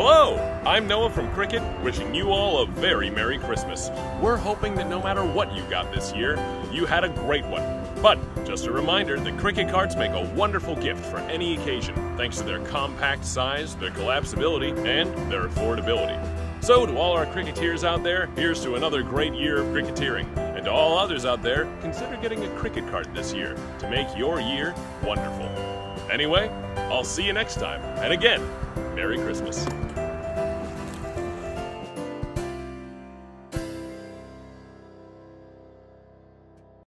Hello, I'm Noah from Cricket, wishing you all a very Merry Christmas. We're hoping that no matter what you got this year, you had a great one. But just a reminder that Cricket carts make a wonderful gift for any occasion, thanks to their compact size, their collapsibility, and their affordability. So, to all our Cricketeers out there, here's to another great year of cricketeering. And to all others out there, consider getting a cricket cart this year to make your year wonderful. Anyway, I'll see you next time. And again, Merry Christmas.